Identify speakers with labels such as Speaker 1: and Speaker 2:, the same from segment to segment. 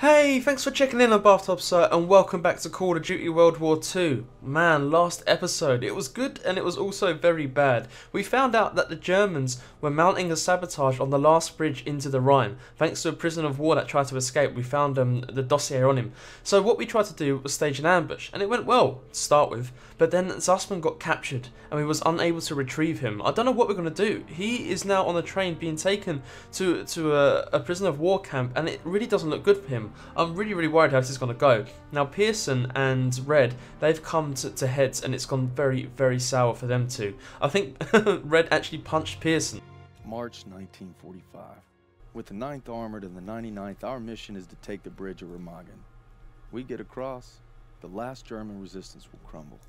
Speaker 1: Hey, thanks for checking in on Bathtub Sir and welcome back to Call of Duty World War 2. Man, last episode, it was good and it was also very bad. We found out that the Germans were mounting a sabotage on the last bridge into the Rhine. Thanks to a prisoner of war that tried to escape, we found um, the dossier on him. So what we tried to do was stage an ambush and it went well to start with. But then Zussman got captured and we was unable to retrieve him. I don't know what we're going to do. He is now on a train being taken to, to a, a prisoner of war camp and it really doesn't look good for him. I'm really, really worried how this is going to go. Now, Pearson and Red, they've come to, to heads, and it's gone very, very sour for them too. I think Red actually punched Pearson.
Speaker 2: March 1945. With the 9th Armored and the 99th, our mission is to take the bridge of Remagen. We get across, the last German resistance will crumble.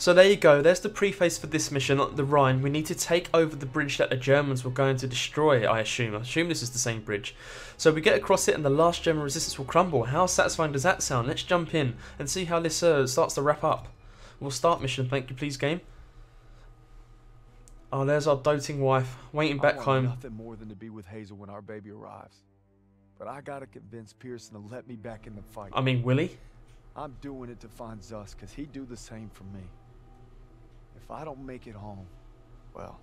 Speaker 1: So there you go, there's the preface for this mission on the Rhine. We need to take over the bridge that the Germans were going to destroy, I assume. I assume this is the same bridge. So we get across it and the last German resistance will crumble. How satisfying does that sound? Let's jump in and see how this uh, starts to wrap up. We'll start mission, thank you please game. Oh, there's our doting wife, waiting back
Speaker 3: I
Speaker 1: home.
Speaker 3: Nothing more than to be with Hazel when our baby arrives. But I gotta convince Pearson to let me back in the fight.
Speaker 1: I mean, Willie?
Speaker 3: I'm doing it to find Zus, cause he'd do the same for me. If I don't make it home, well,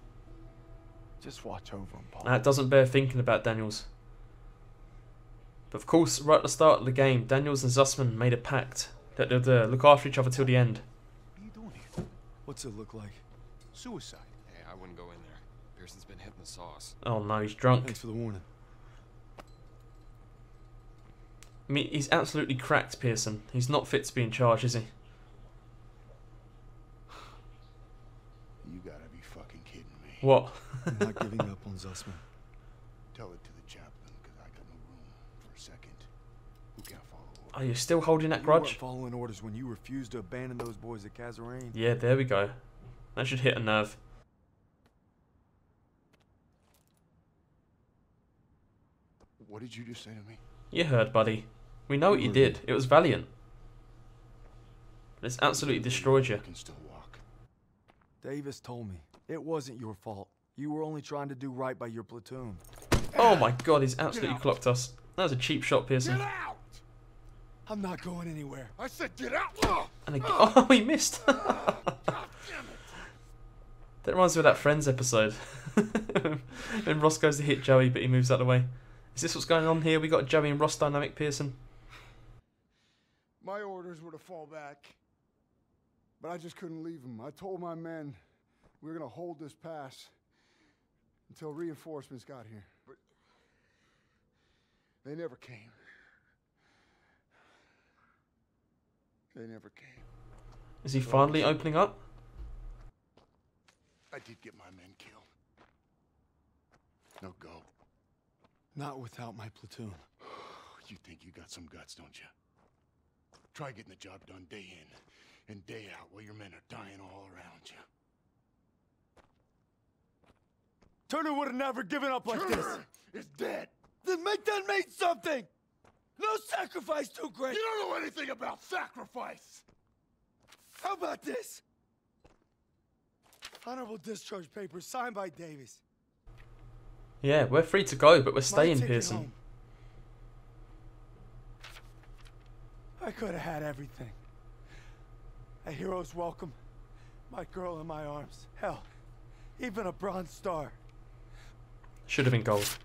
Speaker 3: just watch over him, Paul.
Speaker 1: That doesn't bear thinking about Daniels. But of course, right at the start of the game, Daniels and Zussman made a pact that they'd uh, look after each other till the end.
Speaker 4: What are you doing here?
Speaker 3: What's it look like?
Speaker 4: Suicide. Hey, I wouldn't go in there. Pearson's been hitting the sauce.
Speaker 1: Oh no, he's drunk.
Speaker 3: Thanks for the warning.
Speaker 1: I mean, he's absolutely cracked, Pearson. He's not fit to be in charge, is he?
Speaker 5: You gotta be fucking kidding me.
Speaker 1: What?
Speaker 3: I'm not giving up on Zussman.
Speaker 5: Tell it to the chaplain, because I got no room for a second. Who can't follow orders?
Speaker 1: Are you still holding that
Speaker 3: You
Speaker 1: grudge?
Speaker 3: following orders when you refused to abandon those boys at Kasserine.
Speaker 1: Yeah, there we go. That should hit a nerve.
Speaker 5: What did you just say to me?
Speaker 1: You heard, buddy. We know what you did. It was valiant. But it's absolutely destroyed you.
Speaker 5: I can still walk.
Speaker 3: Davis told me it wasn't your fault. You were only trying to do right by your platoon.
Speaker 1: Oh my god, he's absolutely clocked us. That was a cheap shot, Pearson.
Speaker 5: Get out!
Speaker 3: I'm not going anywhere.
Speaker 5: I said get out! Ugh!
Speaker 1: And again, oh, he missed.
Speaker 5: God damn it!
Speaker 1: That reminds me of that Friends episode. when Ross goes to hit Joey, but he moves out of the way. Is this what's going on here? We got Joey and Ross dynamic Pearson.
Speaker 5: My orders were to fall back. But I just couldn't leave them. I told my men we were gonna hold this pass until reinforcements got here. But they never came. They never came.
Speaker 1: Is he finally opening up?
Speaker 5: I did get my men killed. No go.
Speaker 3: Not without my platoon.
Speaker 5: You think you got some guts, don't you? Try getting the job done day in and day out while your men are dying all around you.
Speaker 3: Turner would have never given up like this.
Speaker 5: Turner is dead.
Speaker 3: Then make that mean something! No sacrifice too great!
Speaker 5: You don't know anything about sacrifice.
Speaker 3: How about this? Honorable discharge papers signed by Davis.
Speaker 1: Yeah, we're free to go, but we're staying,
Speaker 3: ticket
Speaker 1: Pearson.
Speaker 3: I could have had everything. A hero's welcome, my girl in my arms. Hell, even a bronze star.
Speaker 1: Should have been gold.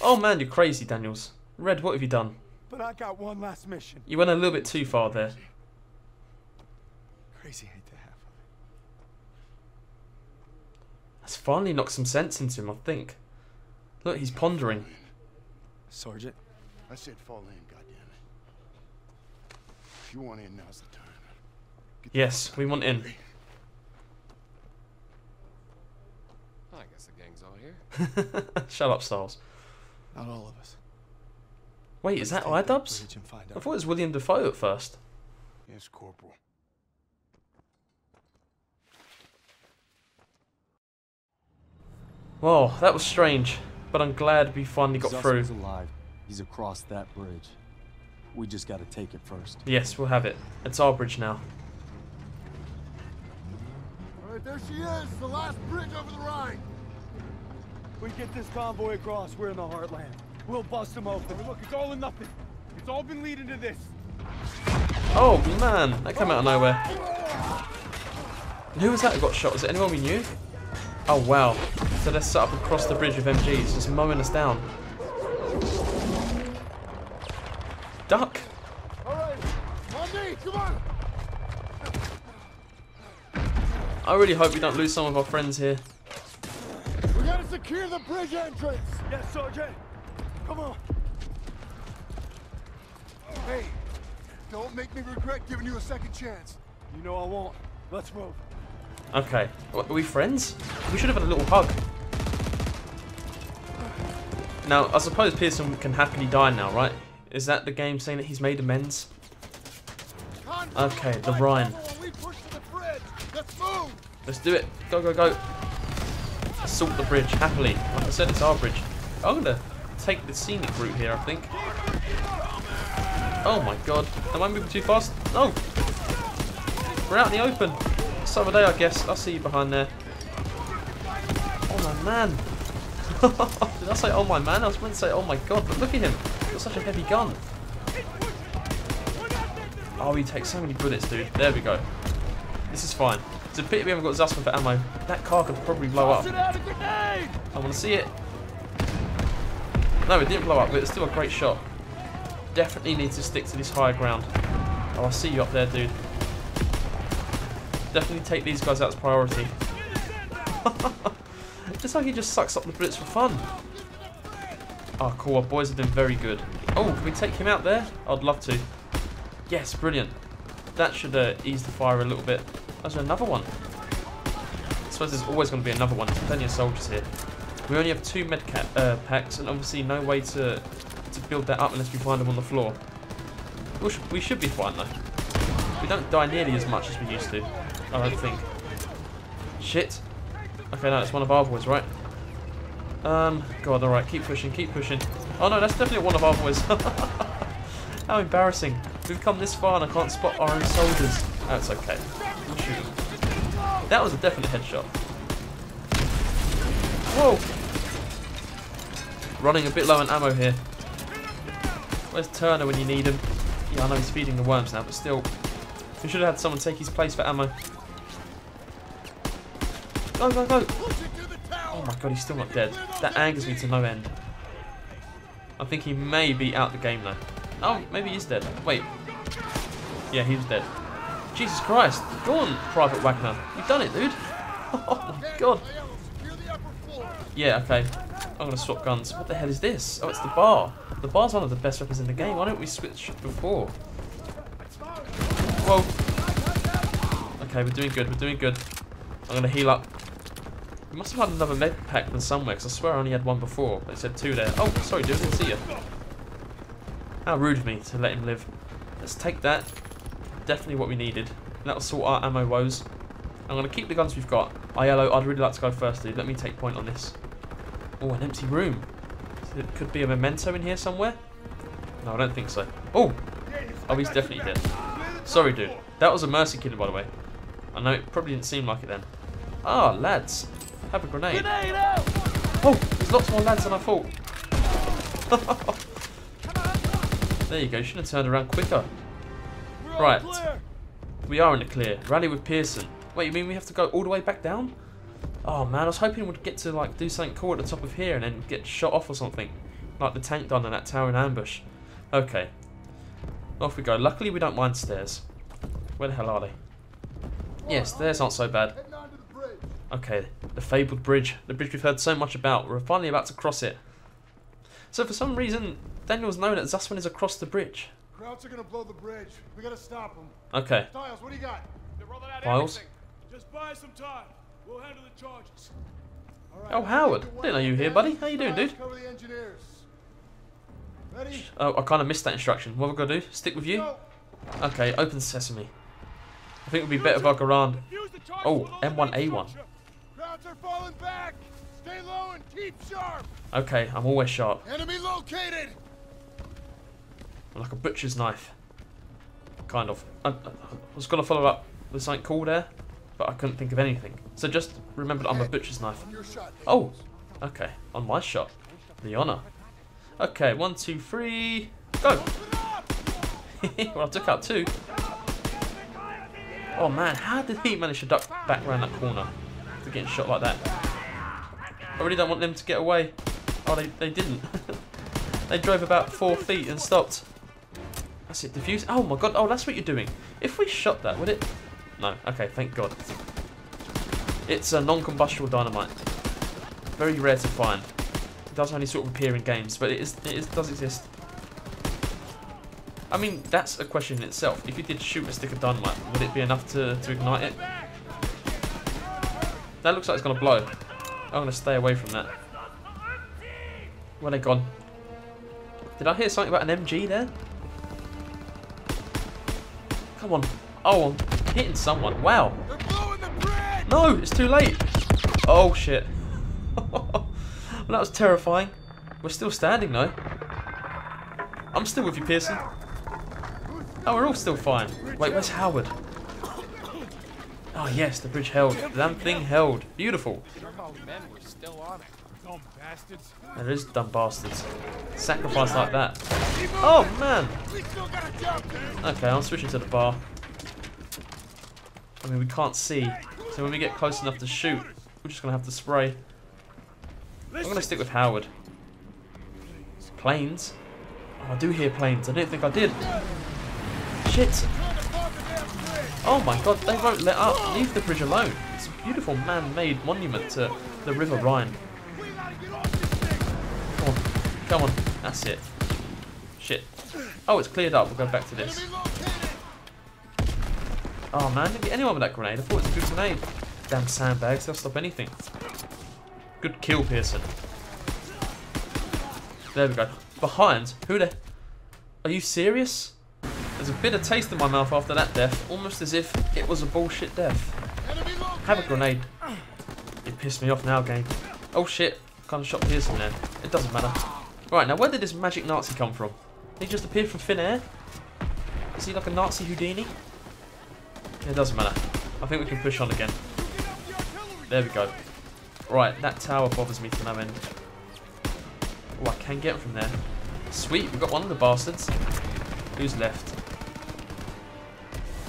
Speaker 1: Oh man, you're crazy, Daniels. Red, what have you done?
Speaker 3: But I got one last mission.
Speaker 1: You went a little bit too far there.
Speaker 3: Crazy hate of it.
Speaker 1: That's finally knocked some sense into him, I think. Look, he's pondering.
Speaker 3: Sergeant,
Speaker 5: I said fall in, goddammit. If you want in, now's the time. Get
Speaker 1: Yes, we want in.
Speaker 4: I guess the here.
Speaker 1: Shut up, Stiles.
Speaker 3: not all of us.
Speaker 1: Wait, is that
Speaker 3: Let's take
Speaker 1: iDubbbz?
Speaker 3: bridge
Speaker 1: I thought it was William Dafoe at first.
Speaker 5: Yes, Corporal.
Speaker 1: Well, that was strange, but I'm glad we finally got through.
Speaker 6: Zussman's alive. He's across that bridge. We just gotta take it first.
Speaker 1: Yes, we'll have it. It's our bridge now.
Speaker 5: All right, there she is, the last bridge over the Rhine.
Speaker 3: We get this convoy across, we're in the heartland. We'll bust them open. Look, it's all or nothing.
Speaker 7: It's all been leading to this.
Speaker 1: Oh man, that came out of nowhere. Who was that who got shot? Was it anyone we knew? Oh wow. So they're set up across the bridge with MGs, just mowing us down. Duck!
Speaker 5: Alright, on come on!
Speaker 1: I really hope we don't lose some of our friends here.
Speaker 5: We secure the bridge entrance!
Speaker 7: Yes, Sergeant.
Speaker 5: Come on! Hey, don't make me regret giving you a second chance.
Speaker 7: You know I won't. Let's move.
Speaker 1: Okay. Are we friends? We should have had a little hug. Now, I suppose Pearson can happily die now, right? Is that the game saying that he's made amends? Okay, the Rhine.
Speaker 5: We push to the bridge. Let's move!
Speaker 1: Let's do it. Go, go, go. Assault the bridge, happily. Like I said, it's our bridge. I'm to take the scenic route here, I think. Oh my god. Am I moving too fast? No! We're out in the open. It's day, I guess. I'll see you behind there. Oh my man. Did I say oh my man? I was meant to say oh my god, but look at him. He's got such a heavy gun. Oh, he takes so many bullets, dude. There we go. This is fine. It's a pity we haven't got Zussman for ammo. That car could probably blow up. I want to see it. No, it didn't blow up, but it's still a great shot. Definitely need to stick to this higher ground. Oh, I see you up there, dude. Definitely take these guys out as priority. It's like he just sucks up the bullets for fun. Oh, cool. Our boys have been very good. Oh, can we take him out there? I'd love to. Yes, brilliant. That should uh, ease the fire a little bit. There's another one. I suppose there's always going to be another one. There's plenty of soldiers here. We only have two med uh, packs, and obviously no way to to build that up unless we find them on the floor. We should, we should be fine though. We don't die nearly as much as we used to. I don't think. Shit. Okay, no, it's one of our boys, right? Um, God, alright, keep pushing, keep pushing. Oh no, that's definitely one of our boys. How embarrassing. We've come this far and I can't spot our own soldiers. That's okay. Shoot. That was a definite headshot. Whoa! Running a bit low on ammo here. Where's Turner when you need him? Yeah, I know he's feeding the worms now, but still. We should have had someone take his place for ammo. Go, go, go! Oh my god, he's still not dead. That angers me to no end. I think he may be out the game now. Oh, maybe he's dead. Wait. Yeah, he's dead. Jesus Christ. Go on, Private Wagner. You've done it, dude. Oh my god. Yeah, okay. I'm to swap guns. What the hell is this? Oh, it's the bar. The bar's one of the best weapons in the game. Why don't we switch before? Whoa. Okay, we're doing good. We're doing good. I'm to heal up. We must have had another med pack than somewhere, because I swear I only had one before. It said two there. Oh, sorry, dude. I didn't see you. How rude of me to let him live. Let's take that. Definitely what we needed. That'll sort our ammo woes. I'm going to keep the guns we've got. Aiello, I'd really like to go first, dude. Let me take point on this. Oh, an empty room. So it could be a memento in here somewhere? No, I don't think so. Oh! Oh, he's definitely dead. Sorry, dude. That was a mercy kill, by the way. I know it probably didn't seem like it then. Ah, lads. Have a grenade.
Speaker 7: Grenade!
Speaker 1: Oh, there's lots more lads than I thought. there you go. Should have turned around quicker. Right. We are in the clear. Rally with Pearson. Wait, you mean we have to go all the way back down? Oh man, I was hoping we'd get to like do something cool at the top of here and then get shot off or something. Like the tank done in that tower in ambush. Okay. Off we go. Luckily we don't mind stairs. Where the hell are they? Yes, stairs aren't so bad.
Speaker 5: Heading on to the bridge.
Speaker 1: Okay, the fabled bridge. The bridge we've heard so much about. We're finally about to cross it. So for some reason, Daniel's known that Zussman is across the bridge.
Speaker 5: Krauts are gonna blow the bridge. We gotta stop them.
Speaker 1: Okay.
Speaker 5: Stiles, what do you got?
Speaker 7: They're rolling out
Speaker 1: Files?
Speaker 7: everything. Just buy some time. We'll handle the charges.
Speaker 5: All right,
Speaker 1: Oh, Howard. Didn't know you were here, buddy. How you doing, dude?
Speaker 5: Cover the engineers. Ready?
Speaker 1: Oh, I kind of missed that instruction. What have I got to do? Stick with you?
Speaker 5: Go.
Speaker 1: Okay, open sesame. I think it would be better if I go around.
Speaker 7: The charges
Speaker 1: Oh,
Speaker 7: with all the
Speaker 1: M1A1.
Speaker 7: main structure.
Speaker 5: Krauts are falling back. Stay low and keep sharp.
Speaker 1: Okay, I'm always sharp.
Speaker 5: Enemy located.
Speaker 1: Like a butcher's knife. Kind of. I, I was going to follow up with something cool there, but I couldn't think of anything. So just remember that I'm a butcher's knife.
Speaker 5: On your shot.
Speaker 1: Oh, okay. On my shot. The honor. Okay, one, two, three, go. well, I took out two. Oh man, how did he manage to duck back around that corner to getting shot like that? I really don't want them to get away. Oh, they, they didn't. they drove about four feet and stopped. That's it, diffuse. Oh my god, oh, that's what you're doing. If we shot that, would it? No, okay, thank god. It's a non-combustible dynamite. Very rare to find. It does only sort of appear in games, but it, is, it is, does exist. I mean, that's a question in itself. If you did shoot a stick of dynamite, would it be enough to, to ignite it? That looks like it's going to blow. I'm going to stay away from that. Where they gone? Did I hear something about an MG there? Come on. Oh, I'm hitting someone. Wow. No, it's too late. Oh, shit. well, that was terrifying. We're still standing, though. I'm still with you, Pearson. Oh, we're all still fine. Wait, where's Howard? Oh, yes, the bridge held. The damn thing held. Beautiful.
Speaker 4: Men were still on it.
Speaker 7: Dumb bastards.
Speaker 1: There is dumb bastards. Sacrifice like that. Oh, man.
Speaker 7: We still got a job to do.
Speaker 1: Okay, I'm switching to the bar. I mean, we can't see. So when we get close enough to shoot, we're just going to have to spray. I'm going to stick with Howard. Planes? Oh, I do hear planes. I didn't think I did. Shit. Oh my god, they won't let up. Leave the bridge alone. It's a beautiful man-made monument to the River Rhine. Come on. That's it. Shit. Oh, it's cleared up. We'll go back to this. Oh man, didn't get anyone with that grenade. I thought it was a good grenade. Damn sandbags, they'll stop anything. Good kill, Pearson. There we go. Behind? Who the... Are you serious? There's a bitter taste in my mouth after that death, almost as if it was a bullshit death. Have a grenade. You pissed me off now, game. Oh shit, kind of shot Pearson there. It doesn't matter. Right, now where did this magic Nazi come from? Did he just appear from thin air? Is he like a Nazi Houdini? It doesn't matter. I think we can push on again. There we go. Right, that tower bothers me to no end. Oh, I can get from there. Sweet, we got one of the bastards. Who's left?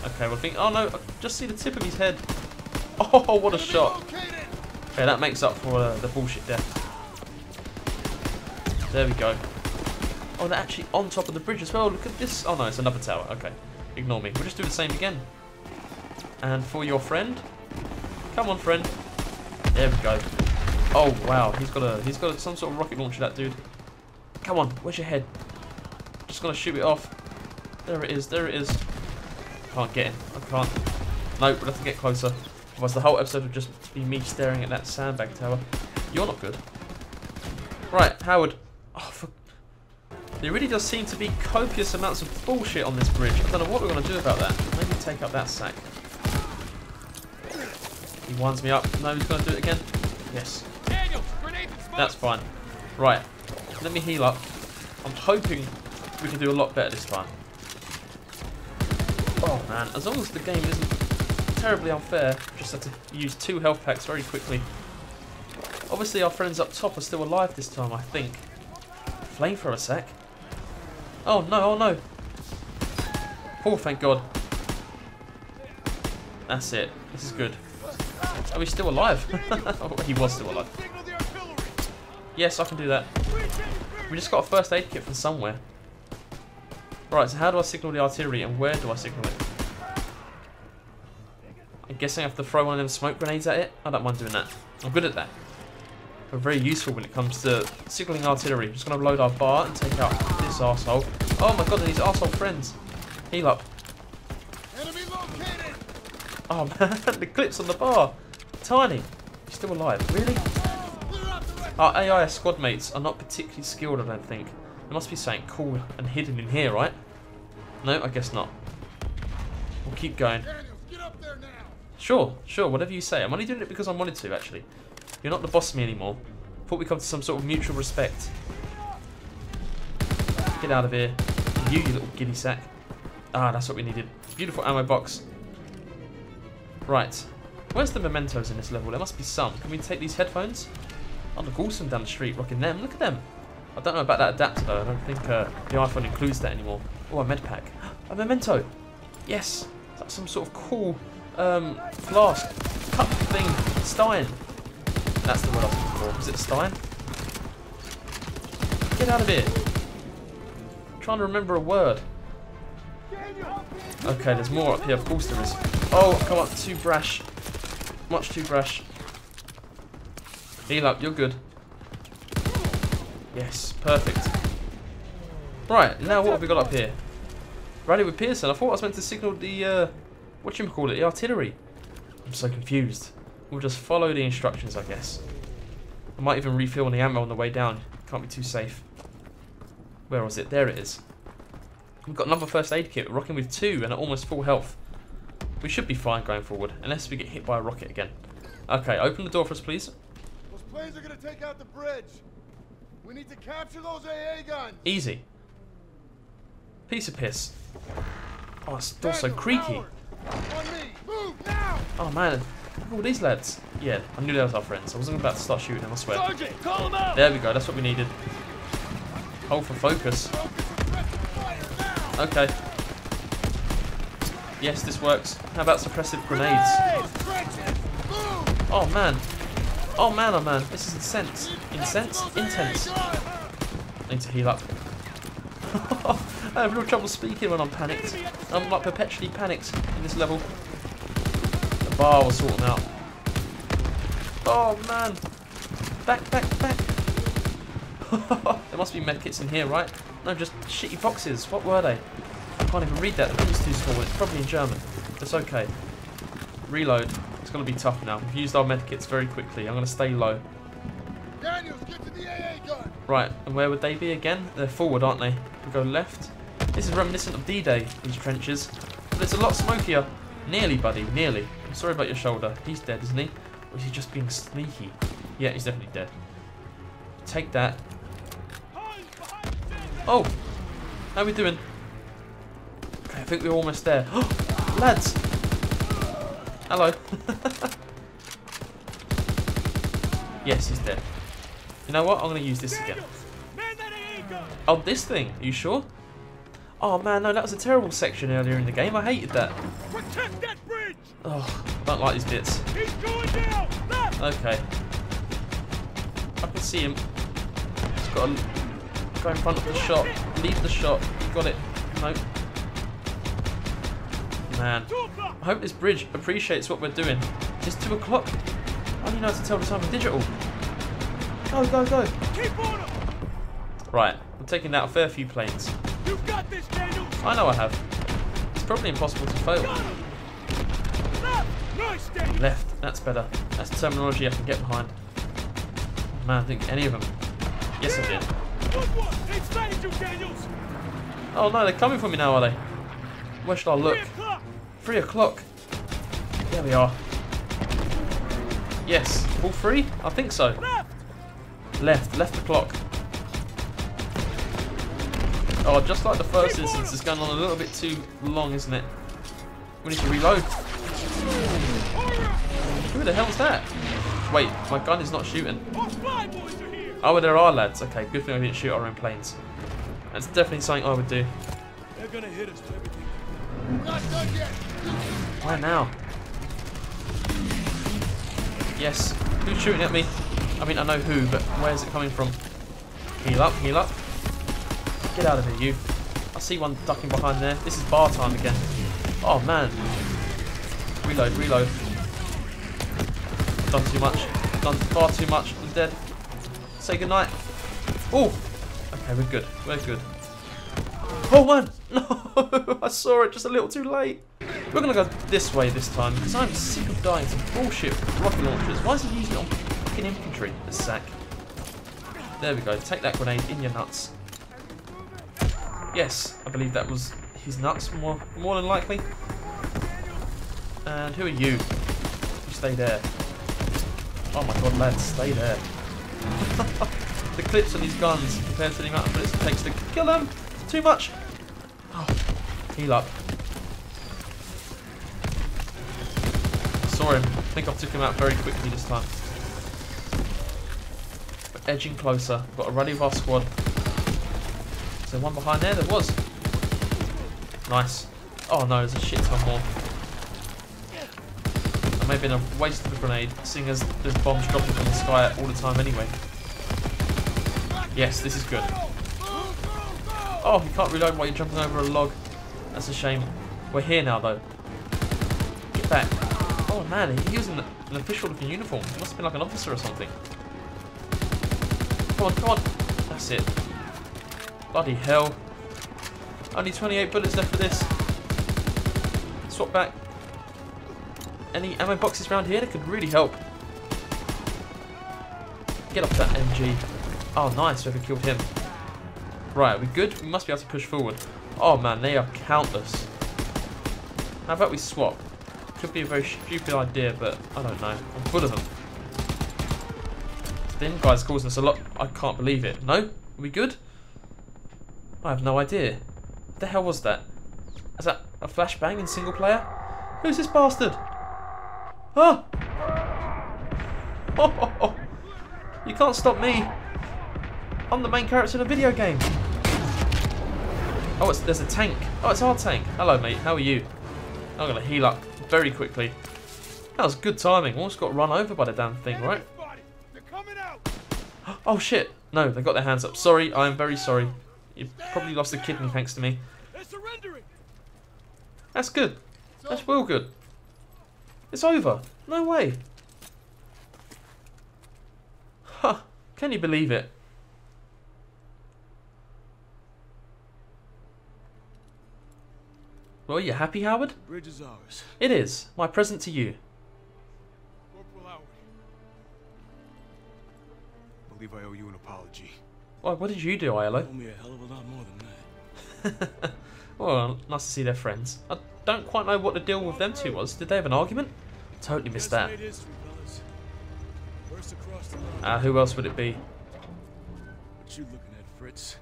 Speaker 1: Okay, well, I think. Oh no, I just see the tip of his head. Oh, what a shot! Okay, that makes up for uh, the bullshit death. There we go. Oh, they're actually on top of the bridge as well. Look at this. Oh no, it's another tower. Okay, ignore me. We'll just do the same again. And for your friend, come on, friend. There we go. Oh wow, he's got a he's got a, some sort of rocket launcher. That dude. Come on, where's your head? Just gonna shoot it off. There it is. There it is. Can't get in. I can't. No, we'll have to get closer. Otherwise, the whole episode would just be me staring at that sandbag tower. You're not good. Right, Howard. Oh, for... There really does seem to be copious amounts of bullshit on this bridge. I don't know what we're going to do about that. Maybe take up that sack. He winds me up. No, he's going to do it again. Yes.
Speaker 4: Daniel, grenade.
Speaker 1: That's fine. Right. Let me heal up. I'm hoping we can do a lot better this time. Oh man, as long as the game isn't terribly unfair, just have to use two health packs very quickly. Obviously our friends up top are still alive this time, I think. Flamethrower sec. Oh no, oh no. Oh, thank god. That's it. This is good. Are we still alive. oh, he was still alive. Yes, I can do that. We just got a first aid kit from somewhere. Right, so how do I signal the artillery and where do I signal it? I'm guessing I have to throw one of them smoke grenades at it. I don't mind doing that. I'm good at that. We're very useful when it comes to signaling artillery. Just going to load our bar and take out this arsehole. Oh my god, these arsehole friends. Heal up.
Speaker 7: Enemy located.
Speaker 1: Oh man, the clips on the bar. Tiny. He's still alive. Really?
Speaker 7: Clear out the right.
Speaker 1: Our AI squad mates are not particularly skilled, I don't think. There must be something cool and hidden in here, right? No, I guess not. We'll keep going.
Speaker 7: Daniels, get up there now.
Speaker 1: Sure, sure, whatever you say. I'm only doing it because I wanted to, actually. You're not the boss of me anymore. I Thought we come to some sort of mutual respect. Get out of here. You, you little giddy sack. Ah, that's what we needed. Beautiful ammo box. Right. Where's the mementos in this level? There must be some. Can we take these headphones? Oh, look, awesome down the street rocking them. Look at them. I don't know about that adapter though. I don't think uh, the iPhone includes that anymore. Oh, a med pack. A memento. Yes. That's some sort of cool um, flask. Cup thing. Stein. That's the word I was looking for. Is it Stein? Get out of here. I'm trying to remember a word. Okay, there's more up here. Of course there is. Oh, come on. Too brash. Much too brash. Heal up. You're good. Yes, perfect. Right, now what have we got up here? Rally with Pearson. I thought I was meant to signal the, uh, what you call it, the artillery. I'm so confused. We'll just follow the instructions, I guess. I might even refill the ammo on the way down. Can't be too safe. Where was it? There it is. We've got another first aid kit, We're rocking with two and at almost full health. We should be fine going forward, unless we get hit by a rocket again. Okay, open the door for us, please.
Speaker 5: Those planes are gonna take out the bridge. We need to capture those AA guns.
Speaker 1: Easy. Piece of piss. Oh, it's still so creaky.
Speaker 5: On me. Move now.
Speaker 1: Oh man, all these lads. Yeah, I knew they was our friends. I wasn't about to start shooting them, I swear.
Speaker 7: Sergeant, call him out!
Speaker 1: There we go, that's what we needed. Hold for focus. Okay. Yes, this works. How about suppressive grenades? Oh man. Oh man, oh man. This is intense. Intense? Intense. I need to heal up. I have real trouble speaking when I'm panicked. I'm like perpetually panicked in this level. Bar will sort them out. Oh man. Back, back, back. there must be medkits in here, right? No, just shitty boxes. What were they? I can't even read that. The print's too small. It's probably in German. It's okay. Reload. It's going to be tough now. We've used our medkits very quickly. I'm going to stay low.
Speaker 5: Daniels, get to the AA gun.
Speaker 1: Right, and where would they be again? They're forward, aren't they? We go left. This is reminiscent of D-Day, these trenches. But it's a lot smokier. Nearly, buddy, nearly. I'm sorry about your shoulder. He's dead, isn't he? Or is he just being sneaky? Yeah, he's definitely dead. Take that. Oh! How are we doing? Okay, I think we're almost there. Lads! Hello. yes, he's dead. You know what? I'm going to use this again.
Speaker 7: Man that AA gun!
Speaker 1: Oh, this thing. Are you sure? Oh man, no, that was a terrible section earlier in the game. I hated that.
Speaker 7: Protect that bridge!
Speaker 1: Oh, don't like these bits.
Speaker 7: He's going down! Left!
Speaker 1: Okay. I can see him. Just got to go in front of the shot. Leave the shot. Got it. Nope. Man. I hope this bridge appreciates what we're doing. It's 2 o'clock. I only know how to tell the time in digital. Go, go, go.
Speaker 7: Keep on him!
Speaker 1: Right, I'm taking out a fair few planes.
Speaker 7: This!
Speaker 1: I know I have. It's probably impossible to fail.
Speaker 7: Left! Nice,
Speaker 1: Left, that's better. That's the terminology I can get behind. Man, I get any of them. Yes, I did.
Speaker 7: Good one! You, Daniels!
Speaker 1: Oh no, they're coming for me now, are they? Where should I look?
Speaker 7: Three o'clock!
Speaker 1: Three o'clock. There we are. Yes, all three? I think so.
Speaker 7: Left!
Speaker 1: Left, left the clock. Oh, just like the first instance, it's going on a little bit too long, isn't it? We need to reload. Who the hell's that? Wait, my gun is not shooting. Oh, well, there are lads. Okay, good thing I didn't shoot our own planes. That's definitely something I would do.
Speaker 7: They're gonna hit us.
Speaker 5: We're not done yet.
Speaker 1: Where now? Yes. Who's shooting at me? I mean, I know who, but where's it coming from? Heal up, heal up. Get out of here, you. I see one ducking behind there. This is bar time again. Oh, man. Reload, reload. Done too much. Done far too much. I'm dead. Say goodnight. Oh! Okay, we're good. We're good. Oh, man! No! I saw it just a little too late. We're gonna go this way this time because I'm sick of dying to bullshit rocket launchers. Why is he using it on fucking infantry, the sack? There we go. Take that grenade in your nuts. Yes, I believe that was his nuts, more more than likely. And who are you? You stay there. Oh my god, lads, stay there. the clips on these guns compared to the amount of bullets it takes to kill them. Too much. Oh, heal up. Saw him. I think I took him out very quickly this time. We're edging closer. We've got a rally of our squad. Is there one behind there? There was. Nice. Oh no, there's a shit ton more. That may have been a waste of a grenade, seeing as there's bombs dropping from the sky all the time anyway. Yes, this is good. Oh, you can't reload while you're jumping over a log. That's a shame. We're here now, though. Get back. Oh man, he was in an official looking uniform. He must have been like an officer or something. Come on, come on. That's it. Bloody hell. Only 28 bullets left for this. Swap back. Any ammo boxes around here that could really help. Get off that MG. Oh, nice. Whoever killed him. Right, we good? We must be able to push forward. Oh man, they are countless. How about we swap? Could be a very stupid idea, but I don't know. I'm full of them. Them guys causing us a lot. I can't believe it. No? Are we good? I have no idea. What the hell was that? Is that a flashbang in single player? Who's this bastard? Oh! Oh, oh, oh. You can't stop me. I'm the main character in a video game. Oh, it's, there's a tank. Oh, it's our tank. Hello, mate. How are you? I'm going to heal up very quickly. That was good timing. Almost got run over by the damn thing, right? Oh, shit. No, they got their hands up. Sorry, I'm very sorry. You probably lost a kidney thanks to me. That's good. That's real good. It's over. No way. Huh. Can you believe it? Well, you happy, Howard?
Speaker 7: Bridge is ours.
Speaker 1: It is. My present to you.
Speaker 7: Corporal Howard. believe I owe you an apology.
Speaker 1: Why, what did you do, ILO?
Speaker 7: Owe me a hell of a lot more than that.
Speaker 1: well, nice to see they're friends. I don't quite know what the deal with them two was. Did they have an argument? Totally missed that.
Speaker 7: Made history, fellas. First across the line.
Speaker 1: Ah, who else would it be?
Speaker 7: What you looking at, Fritz?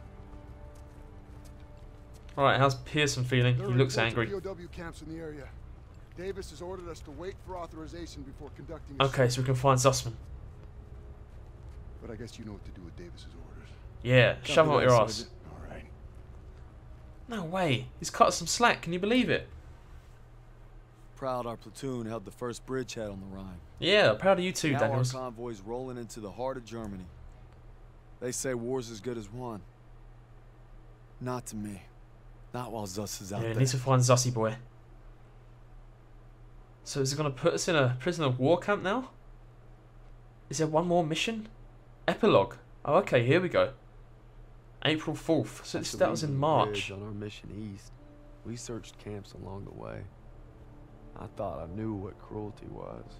Speaker 1: Alright, how's Pearson feeling?
Speaker 5: There
Speaker 1: He looks
Speaker 5: reports of
Speaker 1: angry.
Speaker 5: POW camps in the area. Davis has ordered us to wait for authorization before conducting.
Speaker 1: Okay, so we can find Zussman.
Speaker 5: But I guess you know what to do with Davis's orders.
Speaker 1: Yeah, shove him up your ass.
Speaker 5: All right.
Speaker 1: No way. He's cut some slack. Can you believe it?
Speaker 3: Proud our platoon held the first bridgehead on the Rhine.
Speaker 1: Yeah, proud of you too,
Speaker 3: now
Speaker 1: Daniels.
Speaker 3: our convoy's rolling into the heart of Germany. They say war's as good as won. Not to me. Not while Zuss is out
Speaker 1: Yeah,
Speaker 3: there.
Speaker 1: need to find Zussy boy. So is it going to put us in a prisoner of war camp now? Is there one more mission? Epilogue. Oh, okay, here we go. April 4th. So this,
Speaker 8: After
Speaker 1: that was in March.
Speaker 8: On our mission east, we searched camps along the way. I thought I knew what cruelty was.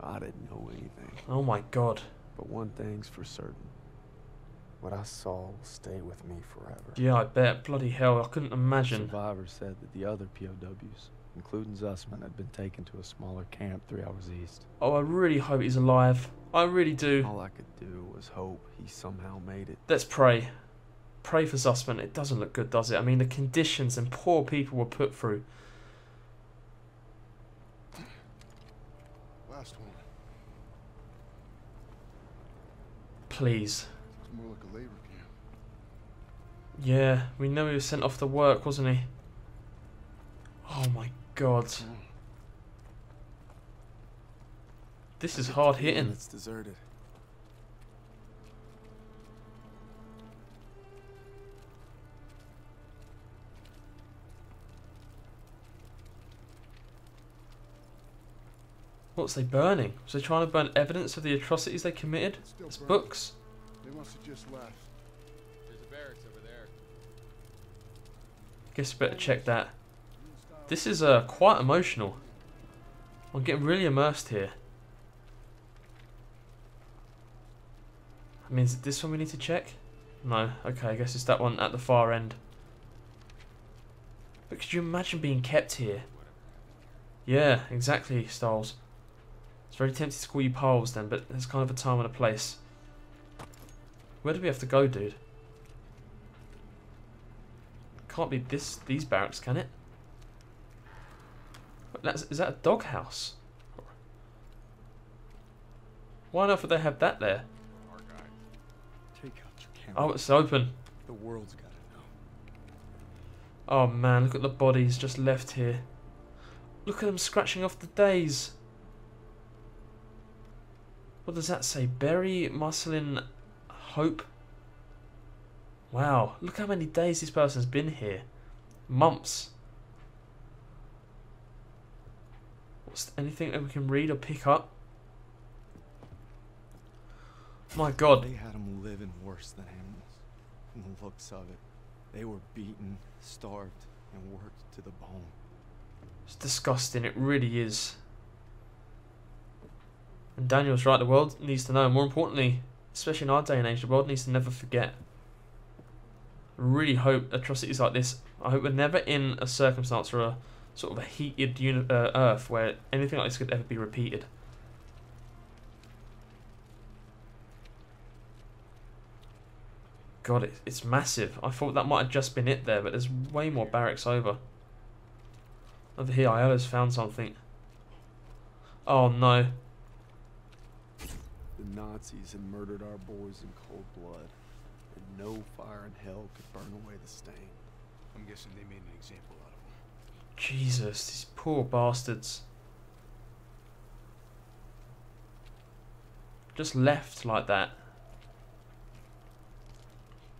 Speaker 8: I didn't know anything.
Speaker 1: Oh my god.
Speaker 8: But one thing's for certain. What I saw will stay with me forever.
Speaker 1: Yeah, I bet. Bloody hell, I couldn't imagine.
Speaker 8: Survivors said that the other POWs, including Zussman, had been taken to a smaller camp three hours east.
Speaker 1: Oh, I really hope he's alive. I really do.
Speaker 8: All I could do was hope he somehow made it.
Speaker 1: Let's pray. Pray for Zussman. It doesn't look good, does it? I mean, the conditions and poor people were put through.
Speaker 5: Last one.
Speaker 1: Please.
Speaker 5: It's more like a labor camp.
Speaker 1: Yeah, we know he was sent off to work, wasn't he? Oh my god. This is hard hitting.
Speaker 3: It's deserted.
Speaker 1: What's they burning? Was they trying to burn evidence of the atrocities they committed?
Speaker 5: It's
Speaker 1: It's books.
Speaker 5: They must have just left.
Speaker 4: There's a barracks over there.
Speaker 1: Guess we better check that. This is uh, quite emotional. I'm getting really immersed here. I mean, is it this one we need to check? No. Okay, I guess it's that one at the far end. But could you imagine being kept here? Yeah, exactly, Stiles. It's very tempting to call you Piles then, but there's kind of a time and a place. Where do we have to go, dude? Can't be this these barracks, can it? That's, is that a doghouse? Why on earth would they have that there?
Speaker 4: Our guy.
Speaker 3: Take out your
Speaker 1: Oh, it's open.
Speaker 3: The world's got to know.
Speaker 1: Oh man, look at the bodies just left here. Look at them scratching off the days. What does that say? Berry, Marceline, Hope. Wow, look how many days this person's been here. Months. What's anything that we can read or pick up? My god.
Speaker 3: They had them living worse than animals. From the looks of it. They were beaten, starved, and worked to the bone.
Speaker 1: It's disgusting, it really is. And Daniel's right, the world needs to know. More importantly, especially in our day and age, the world needs to never forget. I really hope atrocities like this, I hope we're never in a circumstance or a sort of a heated uh, earth where anything like this could ever be repeated. God, it, it's massive. I thought that might have just been it there, but there's way more barracks over. Over here, Iola's found something. Oh no.
Speaker 3: The Nazis had murdered our boys in cold blood, and no fire in hell could burn away the stain.
Speaker 9: I'm guessing they made an example out of them.
Speaker 1: Jesus, these poor bastards. Just left like that.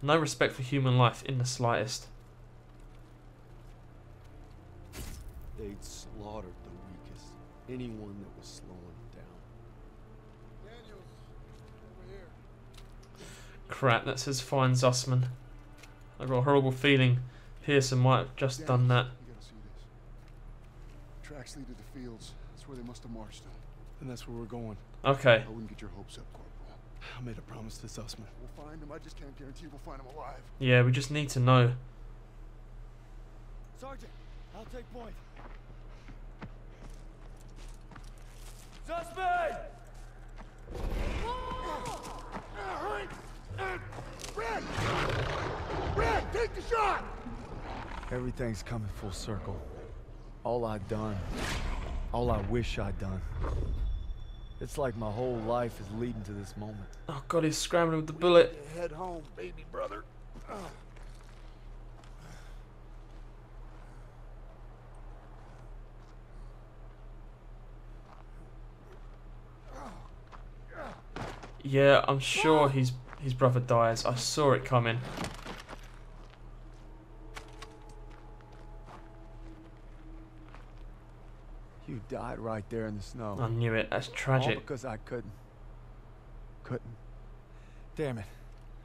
Speaker 1: No respect for human life in the slightest.
Speaker 3: They'd slaughtered the weakest, anyone that was slowing down.
Speaker 5: Daniels, over here.
Speaker 1: Crap, that says fine Zussman. I've got a horrible feeling Pearson might have just done that.
Speaker 5: You gotta see this. Tracks lead to the fields. That's where they must have marched them.
Speaker 3: And that's where we're going.
Speaker 1: Okay.
Speaker 5: I wouldn't get your hopes up, Corporal.
Speaker 3: I made a promise to Zussman.
Speaker 5: We'll find them. I just can't guarantee we'll find them alive.
Speaker 1: Yeah, we just need to know.
Speaker 7: Sergeant, I'll take point.
Speaker 10: Suspect!
Speaker 5: Red! Red, take the shot!
Speaker 3: Everything's coming full circle. All I've done, all I wish I'd done. It's like my whole life is leading to this moment.
Speaker 1: Oh god, he's scrambling with the bullet.
Speaker 5: Head home, baby brother.
Speaker 1: Yeah, I'm sure his his brother dies. I saw it coming.
Speaker 3: You died right there in the snow.
Speaker 1: I knew it. That's tragic.
Speaker 3: All
Speaker 1: tragic.
Speaker 3: because I couldn't. Couldn't. Damn it.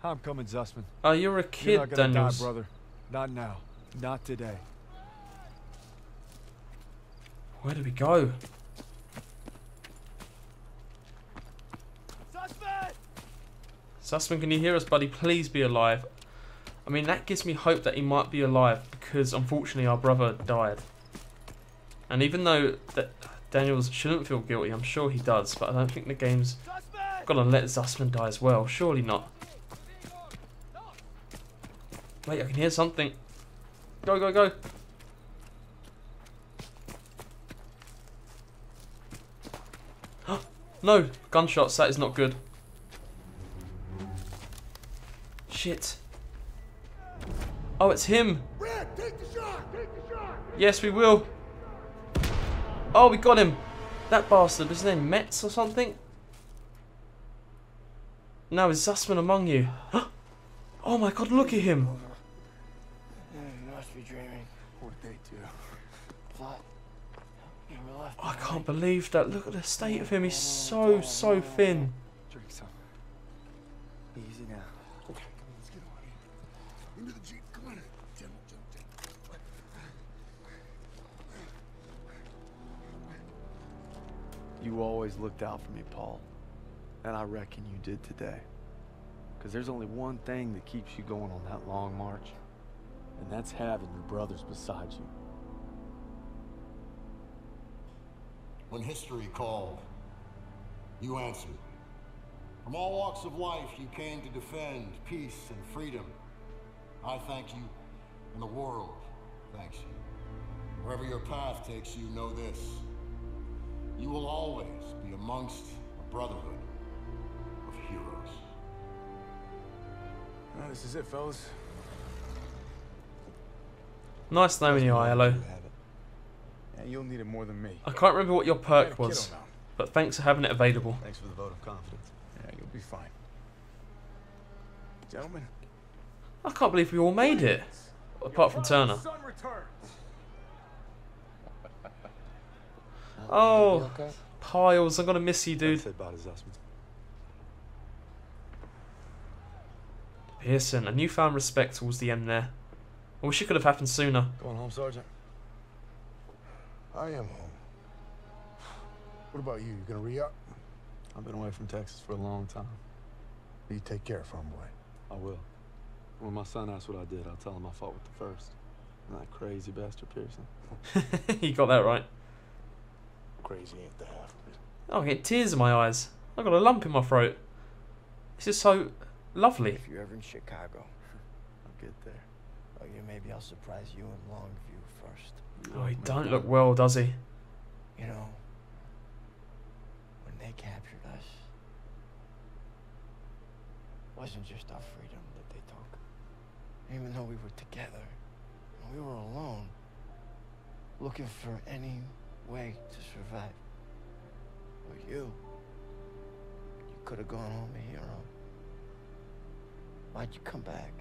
Speaker 3: I'm coming, Zussman.
Speaker 1: Oh, you're a
Speaker 3: You're
Speaker 1: kid,
Speaker 3: not gonna
Speaker 1: Daniels.
Speaker 3: die, brother. Not now. Not today.
Speaker 1: Where do we go?
Speaker 7: Suspect!
Speaker 1: Zussman, can you hear us, buddy? Please be alive. I mean, that gives me hope that he might be alive because unfortunately our brother died. And even though that Daniels shouldn't feel guilty, I'm sure he does, but I don't think the game's gonna let Zussman die as well. Surely not. Wait, I can hear something. Go, go, go. no, gunshots, that is not good. Shit. Oh, it's him.
Speaker 5: Red, take the shot! Take the shot!
Speaker 1: Yes, we will. Oh, we got him. That bastard, was his name Metz or something? Now is Zussman among you? Oh my god, look at him.
Speaker 10: You must be dreaming.
Speaker 5: What'd they do?
Speaker 10: Thought you were left
Speaker 1: I can't believe that. Look at the state of him. He's oh, so, so thin.
Speaker 3: You always looked out for me, Paul. And I reckon you did today. Because there's only one thing that keeps you going on that long march. And that's having your brothers beside you.
Speaker 11: When history called, you answered. From all walks of life, you came to defend peace and freedom. I thank you, and the world thanks you. Wherever your path takes you, know this. You will always be amongst a brotherhood of heroes.
Speaker 9: Well, this is it, fellas.
Speaker 1: Nice knowing you, Aiello.
Speaker 9: Yeah, you'll need it more than me.
Speaker 1: I can't remember what your
Speaker 9: I got a
Speaker 1: perk was, but thanks for having it available.
Speaker 3: Thanks for the vote of confidence.
Speaker 9: Yeah, you'll be fine. Gentlemen.
Speaker 1: I can't believe we all made it. Apart from Turner.
Speaker 9: Son returns.
Speaker 1: Oh, Stiles, I'm gonna miss you, dude.
Speaker 3: Said about his husband.
Speaker 1: Pearson, a newfound respect towards the end there. I wish it could have happened sooner.
Speaker 3: Going home, Sergeant?
Speaker 5: I am home. What about you? You gonna re-up?
Speaker 3: I've been away from Texas for a long time.
Speaker 5: You take care, farm boy.
Speaker 3: I will. When my son asks what I did, I'll tell him I fought with the first. And that crazy bastard Pearson.
Speaker 1: you got that right.
Speaker 5: Crazy ain't the half of it.
Speaker 1: Oh, I get tears in my eyes. I got a lump in my throat. This is so lovely.
Speaker 10: If you're ever in Chicago,
Speaker 3: I'll get there.
Speaker 10: oh, yeah, maybe I'll surprise you in Longview first.
Speaker 1: Oh, he don't look well, does he?
Speaker 10: You know, when they captured us, it wasn't just our freedom that they took. Even though we were together, and we were alone, looking for any way to survive. But you, you could have gone home a hero. Why'd you come back?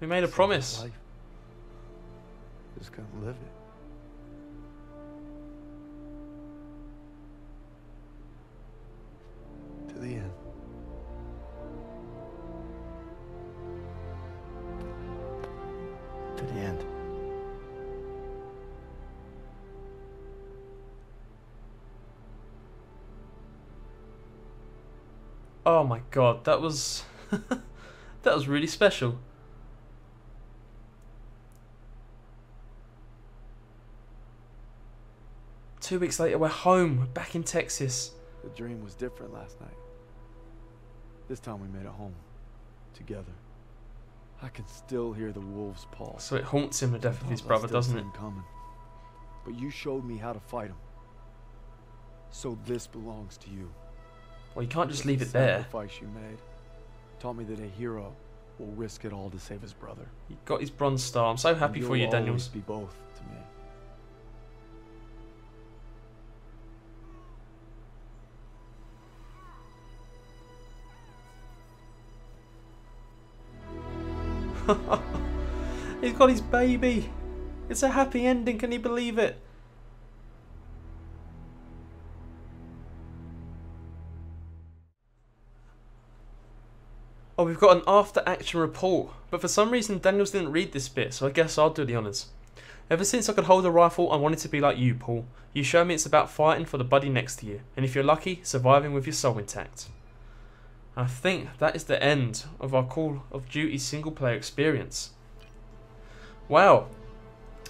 Speaker 1: We made a promise.
Speaker 3: Life. Just couldn't live it. To the end.
Speaker 1: Oh my god, that was that was really special. Two weeks later, we're home, we're back in Texas.
Speaker 3: The dream was different last night. This time we made it home. Together. I can still hear the wolves' paw.
Speaker 1: So it haunts him the death of his brother, doesn't it?
Speaker 3: Coming. But you showed me how to fight them. So this belongs to you.
Speaker 1: Well, you can't just leave it there.
Speaker 3: The Sacrifice you made taught me that a hero will risk it all to save his brother.
Speaker 1: He got his bronze star. I'm so happy for you, Daniels.
Speaker 3: be both to me.
Speaker 1: He's got his baby. It's a happy ending, can you believe it? Oh, we've got an after action report, but for some reason Daniels didn't read this bit, so I guess I'll do the honours. Ever since I could hold a rifle, I wanted to be like you, Paul. You show me it's about fighting for the buddy next to you, and if you're lucky, surviving with your soul intact. I think that is the end of our Call of Duty single player experience. Wow.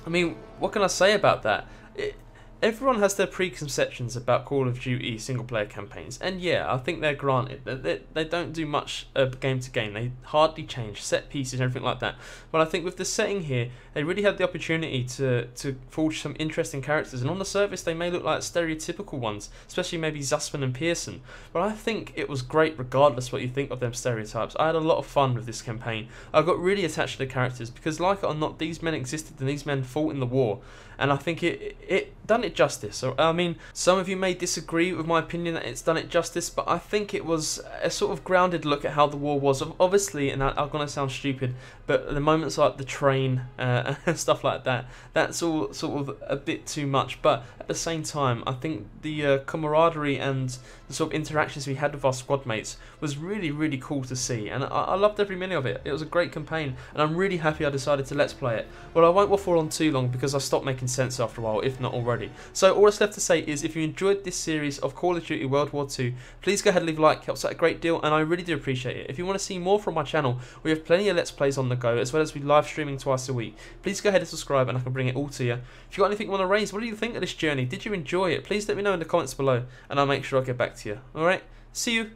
Speaker 1: I mean, what can I say about that? It, everyone has their preconceptions about Call of Duty single player campaigns, and yeah, I think they're granted. They, they, they don't do much uh, game to game, they hardly change set pieces and everything like that. But I think with the setting here, they really had the opportunity to, to forge some interesting characters, and on the surface, they may look like stereotypical ones, especially maybe Zussman and Pearson. But I think it was great regardless what you think of them stereotypes. I had a lot of fun with this campaign. I got really attached to the characters because, like it or not, these men existed and these men fought in the war. And I think it it done it justice. I mean, some of you may disagree with my opinion that it's done it justice, but I think it was a sort of grounded look at how the war was. Obviously, and I'm going to sound stupid, but the moments like the train uh, and stuff like that, that's all sort of a bit too much. But at the same time, I think the uh, camaraderie and the sort of interactions we had with our squad mates was really, really cool to see. And I, I loved every minute of it. It was a great campaign, and I'm really happy I decided to let's play it. Well, I won't waffle on too long because I stopped making sense after a while, if not already. So all that's left to say is if you enjoyed this series of Call of Duty World War II, please go ahead and leave a like, helps out a great deal, and I really do appreciate it. If you want to see more from my channel, we have plenty of Let's Plays on the go, as well as we live streaming twice a week. Please go ahead and subscribe and I can bring it all to you. If you got anything you want to raise, what do you think of this journey? Did you enjoy it? Please let me know in the comments below, and I'll make sure I get back to you. Alright, see you.